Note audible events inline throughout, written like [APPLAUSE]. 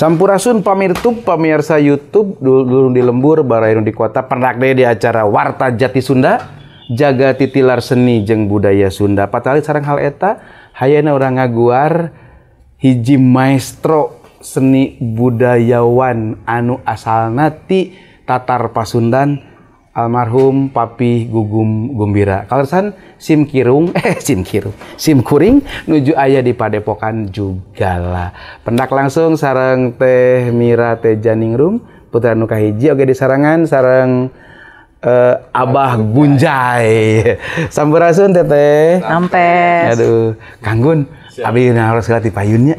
Sampurasun pamirtup pamirsa YouTube dulu di lembur barainu di kota. Pernah di acara Warta Jati Sunda jaga titilar seni jeng budaya Sunda. Patali sarang hal eta hayana orang ngaguar hiji maestro seni budayawan anu asal nati Tatar Pasundan almarhum Papi Gugum Gumbira. Kalesan sim kirung, [LAUGHS] eh sim kirung, sim kuring nuju ayah di Padepokan juga lah. Pendak langsung sarang Teh Mira Teh Janingrum, putra nuka hiji oke di sarangan sarang uh, Abah Gunjai. Sampurasun Teteh. Sampai. Aduh, Kanggun. Abi harus latih payunnya.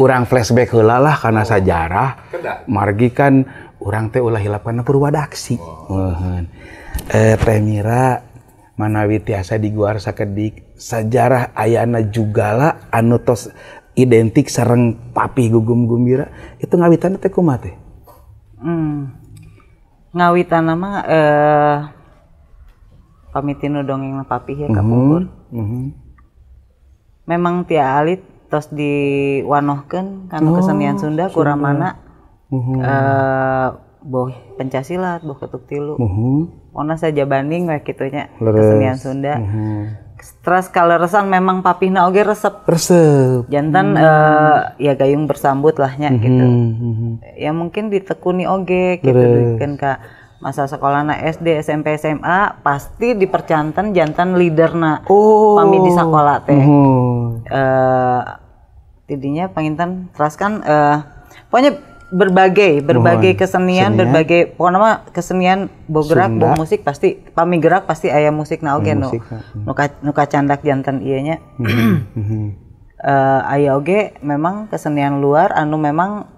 Urang flashback heula lah karena sejarah. Margi kan orang teh ulah hilapkan purwadaksi. Oh. Eh, teh Mira manawi tiasa diguar sakedik sejarah ayana jugala anu tos identik sareng papi gugum gumbira itu ngawitan teh kumaha teh? Hmm. Ngawitan nama eh pamitin dongeng papi ya kapungkur. Mm -hmm. Memang tia alit tos diwanohkeun kana oh, kesenian Sunda kuramana Uhum. Uh, boh pencaksilat boh ketuk tilu uhum. Ona saja banding kayak gitunya kesenian Sunda uhum. Terus kalau resan memang papihna oge resep resep jantan hmm. uh, ya gayung bersambut lahnya uhum. gitu uhum. ya mungkin ditekuni oge gitu kan kak masa sekolah na SD SMP SMA pasti dipercantan jantan leaderna oh. pami di sekolah teh uhum. uh, tidinya pengintan terus kan uh, pokoknya berbagai berbagai kesenian, kesenian, berbagai pokoknya kesenian bogerak bo musik pasti pami gerak pasti ayah musik na oge no nuka nuka candak jantan iyanya uh, ayah oge memang kesenian luar anu memang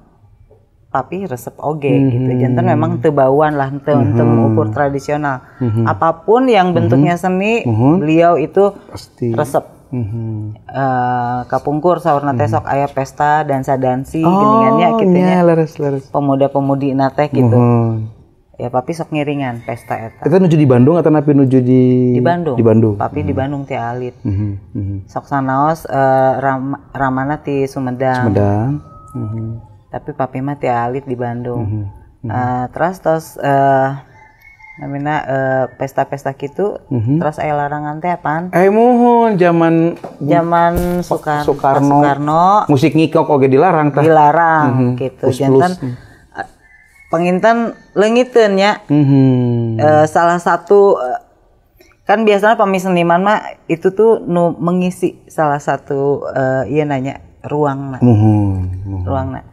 tapi resep oge mm -hmm. gitu jantan memang tebauan lah teu mm -hmm. ukur tradisional mm -hmm. apa pun yang bentuknya seni mm -hmm. beliau itu pasti. resep mm-hmm. uh, kapungkur saurna teh sok aya pesta dansa dansi oh, geningannya gitu ya leres leres pemuda-pemudi nate gitu mm-hmm. ya papi sok ngiringan pesta eta itu nuju di Bandung atau napi nuju di di Bandung di Bandung papi mm-hmm. di Bandung ti alit mm-hmm. Mm-hmm. sok sanaos uh, ram, ramana ti Sumedang Sumedang mm-hmm. tapi papi mah ti alit di Bandung mm-hmm. Uh, terus terus uh, namanya uh, pesta-pesta gitu mm-hmm. terus ayah larangan teh apaan? Eh mohon zaman zaman Sukar Soekarno, Soekarno musik ngikok oke dilarang tah. Dilarang mm-hmm. gitu. Jantan uh, pengintan leungiteun ya. Mm-hmm. Uh, salah satu uh, kan biasanya pemi seniman mah itu tuh nu mengisi salah satu uh, iya nanya ruang nah. Mm-hmm. Ruang nah.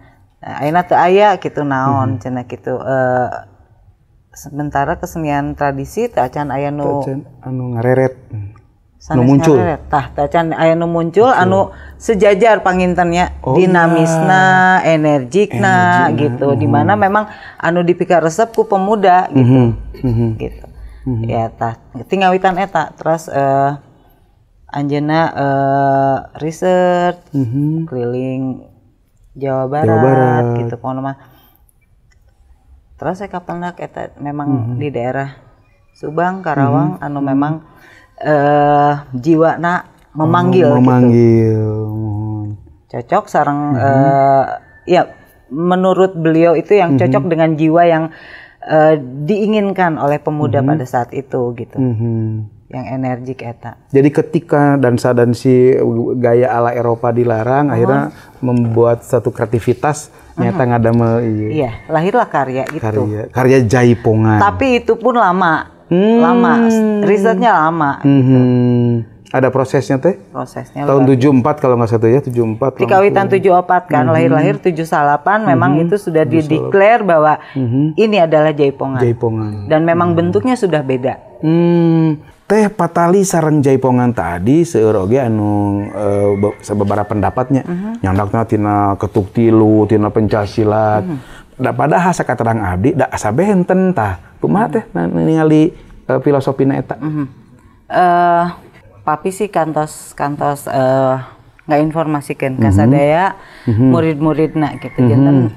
Nah, ayeuna teu aya gitu naon mm-hmm. cenah gitu uh, sementara kesenian tradisi tacan aya nu anu ngareret. Nu muncul. tah tacan aya nu muncul. anu sejajar pangintennya oh, dinamisna ya. energikna Energi, gitu. Uh, di mana memang anu dipikir resep ku pemuda gitu. Uh, uh, gitu. Uh, ya tah. Tinggawitan eta terus uh, anjena uh, research uh, keliling Jawa Barat, Jawa Barat. gitu. Pokoknya mah terus saya kapan nak kita memang hmm. di daerah Subang Karawang hmm. anu memang uh, jiwa nak memanggil oh, memanggil gitu. cocok sarang hmm. uh, ya menurut beliau itu yang cocok hmm. dengan jiwa yang uh, diinginkan oleh pemuda hmm. pada saat itu gitu hmm. yang energik eta jadi ketika dansa dansi gaya ala Eropa dilarang oh. akhirnya membuat satu kreativitas nyata nggak ada iya. iya lahirlah karya itu karya karya jaipongan tapi itu pun lama hmm. lama risetnya lama hmm. gitu. ada prosesnya teh prosesnya tahun tujuh empat kalau nggak satu ya tujuh empat di kawitan tujuh empat kan hmm. lahir lahir tujuh salapan memang hmm. itu sudah dideklar bahwa hmm. ini adalah jaipongan jaipongan dan memang hmm. bentuknya sudah beda hmm teh patali sarang jaipongan tadi seueur oge anu uh, beberapa pendapatnya uh -huh. nyandakna tina ketuk tilu tina pencasilat uh -huh. da padahal sakaterang abdi da asa benten tah kumaha teh ningali uh, filosofina eta uh -huh. uh, papi sih kantos kantos uh, nggak informasikan uh -huh. kasadaya uh -huh. murid-muridna gitu uh [CLEARS THROAT] -huh.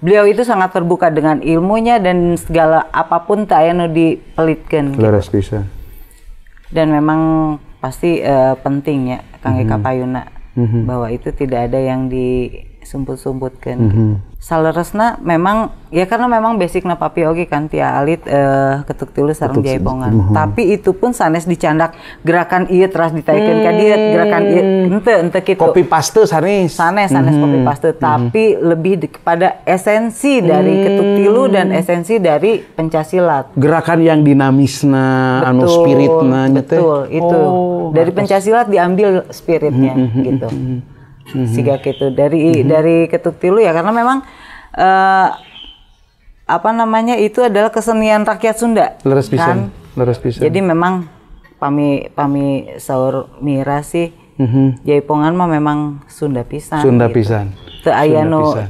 beliau itu sangat terbuka dengan ilmunya dan segala apa pun tak anu dipelitkan gitu. bisa dan memang pasti uh, penting ya Kang Eka mm -hmm. Payuna mm -hmm. bahwa itu tidak ada yang di disumput-sumputkan. Mhm. saleresna memang ya karena memang basicna papi oge kan tia alit eh, ketuk tilu sareng jaipongan. Mhm. tapi itu pun sanes dicandak gerakan ieu teras ditaikeun ka dieu gerakan ieu ente ente kitu. Kopi paste sanis. sanes sanes kopi paste. Tapi lebih di- kepada esensi dari ketuk tilu dan esensi dari pencasilat Gerakan yang dinamisna, anu Betul, spiritna nya teh. betul itu. Oh, dari pencasilat diambil spiritnya gitu siga gitu dari dari ketuk tilu ya karena memang eh, apa namanya itu adalah kesenian rakyat Sunda leres pisan. kan? Leres pisan. jadi memang pami pami saur mira sih Mhm. jaipongan mah memang Sunda pisan Sunda gitu. pisan. teu aya Sunda nu pisan.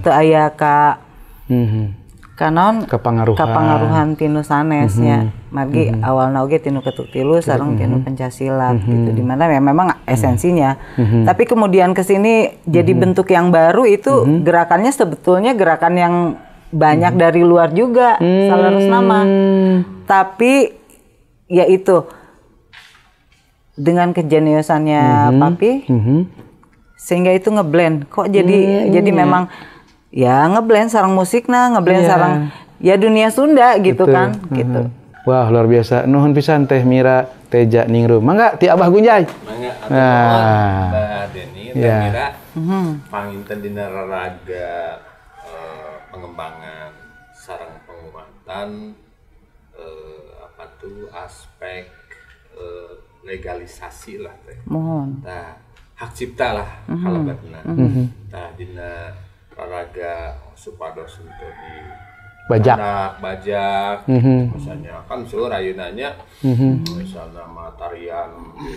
Kanon Kepangaruhan. kapangaruhan tinu sanesnya Mhm. margi awalna oge tinu ketuk tilu sareng tinu pencasilat Mhm. gitu. Di mana ya memang esensinya. Tapi kemudian ke sini jadi Mhm. bentuk yang baru itu gerakannya sebetulnya gerakan yang banyak Mhm. dari luar juga salah nama. Tapi ya itu. Dengan kejeniusannya papi Mhm. sehingga itu ngeblend. Kok jadi jadi memang ya ngeblend sarang musiknya ngeblend Iya. sarang ya dunia Sunda gitu Betul. kan gitu Mhm. Wah, luar biasa. Nuhun pisan Teh Mira Teja Ningrum. Mangga ti Abah Gunjay. Mangga atuh Ah. Mbak Deni Ya. Teh Mira Mhm. panginten dina raraga eh, pengembangan sarang penguratan eh, apa tuh aspek eh, legalisasi lah teh. mohon Nah, hak cipta lah Mhm. kalabatna. Nah, dina raraga supados untuk di Bajak. anak bajak Mhm. misalnya kan seueur ayeunanya misalnya mah tarian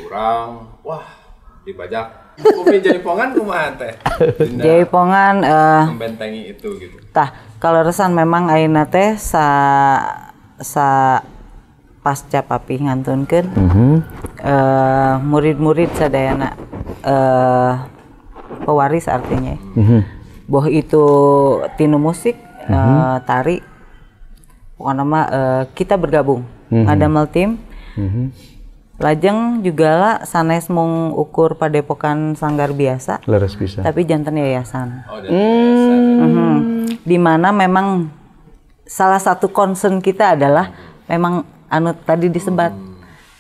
urang wah dibajak kupi jadi pongan kumaha teh [LAUGHS] jaipongan eh membentengi itu gitu tah kalau resan memang ayeuna teh sa sa pasca papi ngantunkeun Mhm. eh murid-murid sadayana eh pewaris artinya Mhm. Boh itu tinu musik eh, tari pokoknya mah eh, kita bergabung. Ngadamel tim. Mhm. lajeng juga lah sanes mung ukur padepokan sanggar biasa. Leres pisan. tapi jantan yayasan. Oh Mhm. di mana memang salah satu concern kita adalah memang anu tadi disebat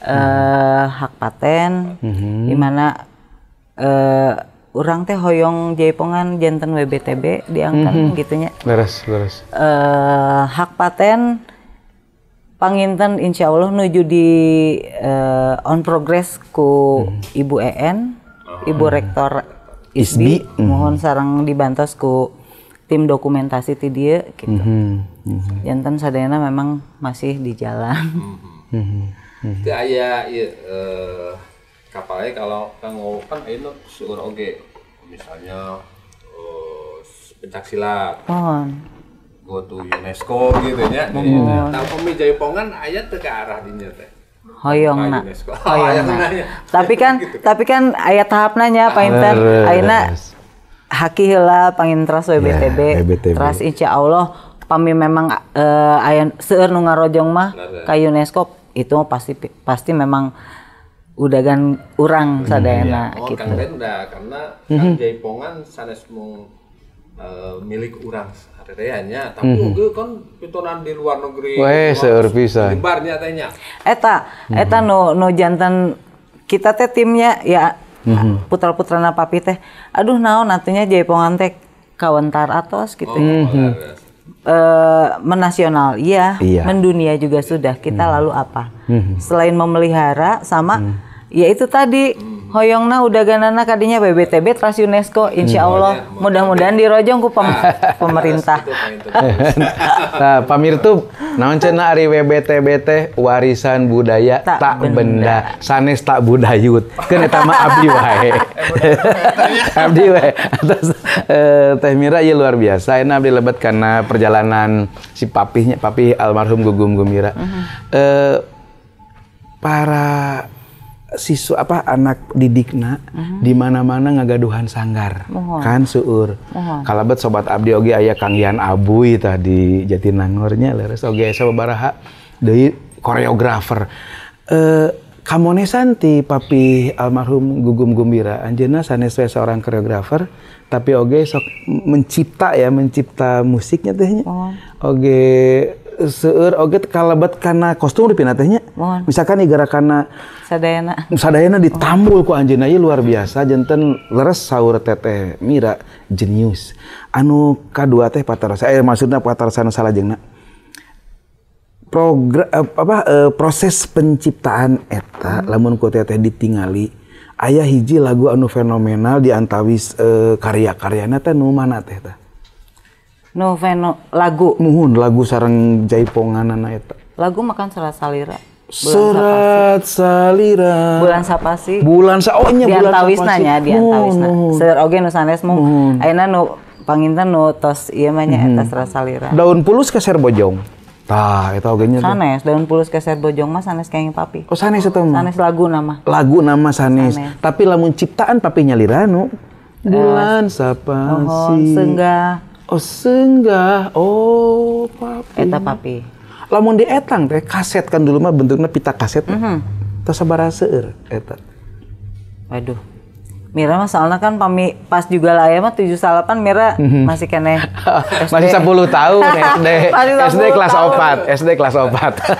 eh, hak paten. Di mana eh, orang teh hoyong jaipongan jantan WBTB diangkat gitunya Leres, leres. eh, hak paten panginten insya Allah nuju di eh, on progress ku Ibu EN, Ibu Rektor ISBI, mohon sarang dibantos ku tim dokumentasi ti dieu gitu. Mhm. Mhm. Janten sadayana memang masih di jalan. Itu aya ieu eh kapalnya kalau kanggo kan ayeuna seueur oge misalnya eh, pencak silat mohon. go to UNESCO gitu nya nah pemi jaipongan aya teu ke arah dinya teh Hoyongna. Ka UNESCO. Hoyongna. Hoyongna, ya. [LAUGHS] tapi kan tapi kan aya tahapna nya painten Leres. ayeuna haki heula pangintras WBTB. Ya, WBTB. Terus insya Allah pami memang eh, aya seueur nu ngarojong mah Leres. ka UNESCO itu pasti pasti memang udah gan urang sadayana Oh, gitu. Kang Ben udah karena kan Jaipongan sanes mung eh, milik urang sarereanya, tapi oge kan pitonan di luar negeri. Weh, Wah, seueur pisan. Nyebarnya tehnya. Eta, eta nu nu jantan kita teh timnya ya putra-putrana papi teh. Aduh naon atunya jaipongan teh kawentar atos gitu. Leres. eh menasional, iya, Iya. mendunia juga sudah. Kita lalu apa? Selain memelihara sama ya itu tadi. Hoyongna udah ganana kadinya BBTB Trans UNESCO, insya Allah mudah-mudahan dirojong ku pem- [LAUGHS] pemerintah. Paling itu. [LAUGHS] nah, pamir tuh naon cenah ari WBTB teh warisan budaya Tak tak, benda. benda. sanes tak budayut. Kan eta mah abdi wae. [LAUGHS] Abdi wae. Atas eh, Teh Mira ieu luar biasa. Ini abdi lebat karena perjalanan si papihnya papih almarhum Gugum Gumira eh, para siswa apa anak didikna di mana-mana ngagaduhan sanggar. Kan seueur. Kalabet sobat abdi oge aya Kang Yan Abuy tadi Jatinangornya leres oge aya sababaraha. Deui koreografer. Eh kamonesan ti papi almarhum Gugum Gumbira anjeunna sanes seorang koreografer tapi oge sok mencipta ya mencipta musiknya tehnya oge seueur oge kalebet kana kostum dipina tehnya Mohon. misalkan igara kana Sadayana. sadayana ditambul ku anjeunna ieu luar biasa janten leres saur teteh Mira jenius. Anu kadua teh patarasa eh maksudna patarasa anu salajengna? Program apa eh, proses penciptaan eta lamun ku teteh ditingali aya hiji lagu anu fenomenal di antawis eh, karya-karyana teh nu mana teh tah No veno lagu. nuhun lagu sareng jaiponganana eta Lagu makan serat salira. Serat salira Bulan sapasi. bulan sa oh nya bulan sapasi. nya antawisna. nuhun. Seur oge nu sanes mung ayeuna nu panginten nu tos ieu mah nya eta serat salira. daun pulus keser bojong tah eta oge nya. Sanes daun pulus keser bojong mah sanes kenging papi. oh sanes eta mah Sanes lagu nama. lagu nama sanes Sanes. tapi lamun ciptaan papi nyaliranu bulan sapasi Mohon senggah oh senggah oh papi eta papi. lamun di etang teh kaset kan dulu mah bentuknya pita kaset Mhm. teu sabaraha seueur eta Waduh. Mira mah soalnya kan pami pas juga lah ya mah 78 Mira masih kene [LAUGHS] masih 10 tahun SD SD 10 kelas tahun. 4 SD kelas 4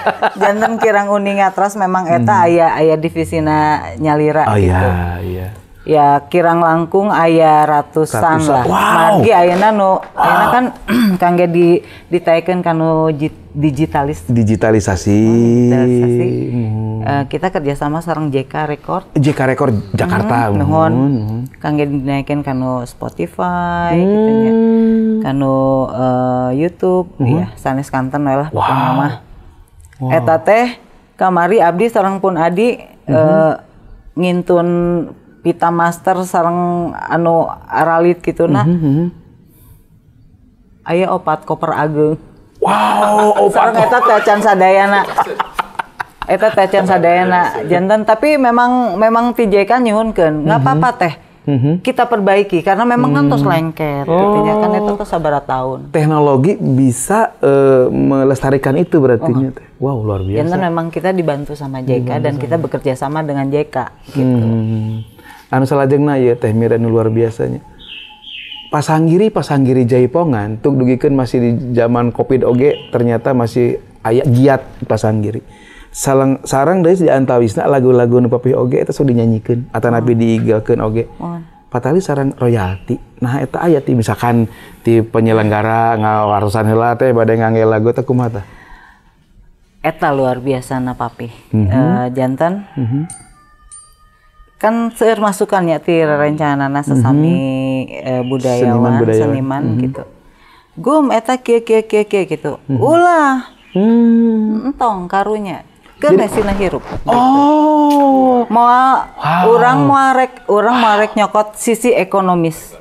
[LAUGHS] Janten kirang uning atras memang eta aya aya divisina nyalira oh gitu. iya iya Ya kirang langkung aya ratusan, Ratusan. lah. Wow. Margi ayeuna nu ayeuna kan [CLEARS THROAT] kangge di ditaikeun kanu digitalis digitalisasi digitalisasi. Hmm. Eh, kita kerjasama sareng JK Record. JK Record Jakarta Hmm, nuhun. nuhun. Kangge dinaikeun kanu Spotify gitu. Hmm. Kanu eh, YouTube ya sanes kanten lah pokona mah. Eta teh kamari abdi sareng pun adi eh, ngintun pita master sareng anu aralit gitu nah. Aya opat koper ageng. Wow, [LAUGHS] Sareng eta teh can sadayana. [LAUGHS] Eta teh can sadayana jantan tapi memang memang TJ kan nyuhunkeun nggak apa-apa teh. Kita perbaiki karena memang kan tos lengket gitu nya kan itu tuh sabara tahun. teknologi bisa eh, melestarikan itu berarti nya teh. Wow, luar biasa. Jantan memang kita dibantu sama JK dan kita bekerja sama dengan JK gitu. Hmm. Anu salajengna ieu teh Mira nu luar biasanya. Pasanggiri pasanggiri Jaipongan tuk dugikeun masih di zaman Covid oge ternyata masih aya giat pasanggiri. Salang sarang deui di antawisna lagu-lagu nu papih oge eta sok dinyanyikeun atanapi diigelkeun oge. Patali sarang royalti. Nah eta aya ti misalkan ti penyelenggara ngawarusan heula teh bade ngangge lagu teh kumaha? Eta luar biasa na papi. Mhm. Eh, jantan kan seueur masukannya ti rerencanana sesami eh, budayawan. Seniman budayawan. seniman gitu. Gum eta kieu kieu kieu kieu gitu. Ulah Hmm. entong karunya. Keun mesina hirup. Oh. Mau orang mau rek orang mau rek nyokot sisi ekonomis.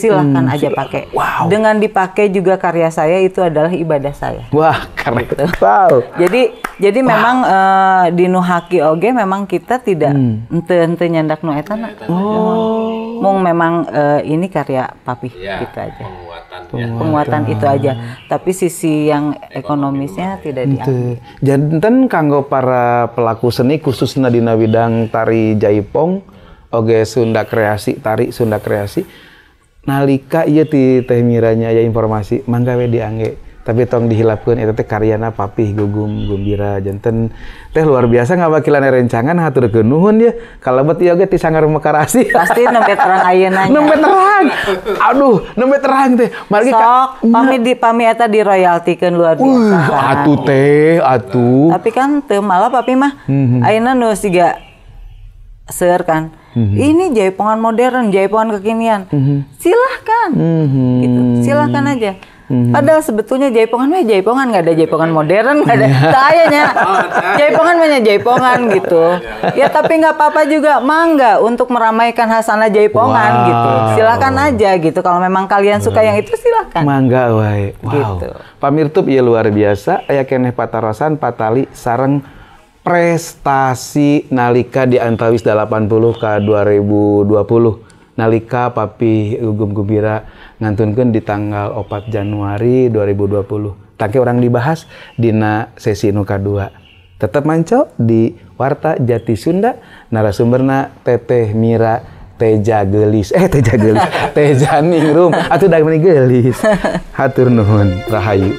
Silahkan aja pakai. Wow. Dengan dipakai juga karya saya itu adalah ibadah saya. Wah, keren. Wow. Jadi jadi memang eh, di nu haki oge memang kita tidak ente ente nyandak nu eta na. Oh. Mung memang eh, ini karya papi ya gitu aja. penguatannya Penguatan itu aja. Tapi sisi yang ekonomisnya tidak diambil. Janten kanggo para pelaku seni khususnya di bidang tari jaipong oge Sunda kreasi tari Sunda kreasi nalika ieu ti teh miranya aya informasi mangga we diangge tapi tong dihilapkeun eta teh karyana papih gugum gumbira janten teh luar biasa ngawakilan rencangan haturkeun nuhun dia kalebet ieu ge ti sangar mekarasi Pasti nembe terang ayeuna nembe terang aduh nembe terang teh margi ka Sok pami di pami eta di royaltikeun luar biasa. Uh, atuh teh atuh Tapi kan teu malah papi mah Mhm. ayeuna nu siga seur kan. Mhm. Ini jaipongan modern, jaipongan kekinian. Silahkan. Mhm. Gitu. Silahkan aja. Padahal sebetulnya jaipongan mah jaipongan nggak ada jaipongan modern nggak ada kayaknya [LAUGHS] jaipongan mah jaipongan [LAUGHS] gitu. Ya tapi nggak apa-apa juga mangga untuk meramaikan hasanah jaipongan Wow. gitu. Silakan aja gitu. Kalau memang kalian suka yang itu silakan. Mangga wae. Wow. Gitu. Pamirtup ieu luar biasa. Aya keneh patarosan patali sareng prestasi nalika di antawis 80 ka 2020 nalika papi Gugum Gumbira ngantunkeun di tanggal 4 Januari 2020. Take orang dibahas dina sesi nu kadua. Tetap manco di Warta Jati Sunda narasumberna Teteh Mira Teja Gelis. Eh Teja Gelis. [LAUGHS] Teja Ningrum. Atuh da gelis. [LAUGHS] Hatur nuhun. Rahayu.